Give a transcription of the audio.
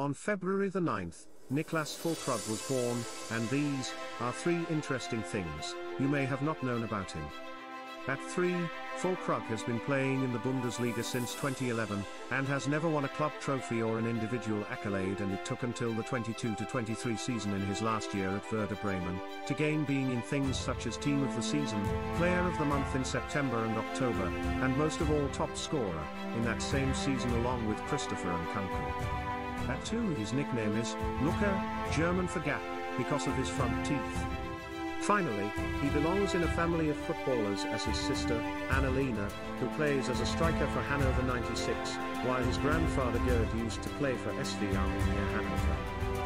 On February the 9th, Niklas Füllkrug was born, and these are three interesting things you may have not known about him. At 3, Füllkrug has been playing in the Bundesliga since 2011, and has never won a club trophy or an individual accolade and it took until the 22-23 season in his last year at Werder Bremen, to gain being in things such as Team of the Season, Player of the Month in September and October, and most of all top scorer, in that same season along with Christopher Nkunku. At 2 his nickname is, Lücke, German for gap, because of his front teeth. Finally, he belongs in a family of footballers as his sister, Annalena, who plays as a striker for Hannover 96, while his grandfather Gerd used to play for SV Arminia Hanover.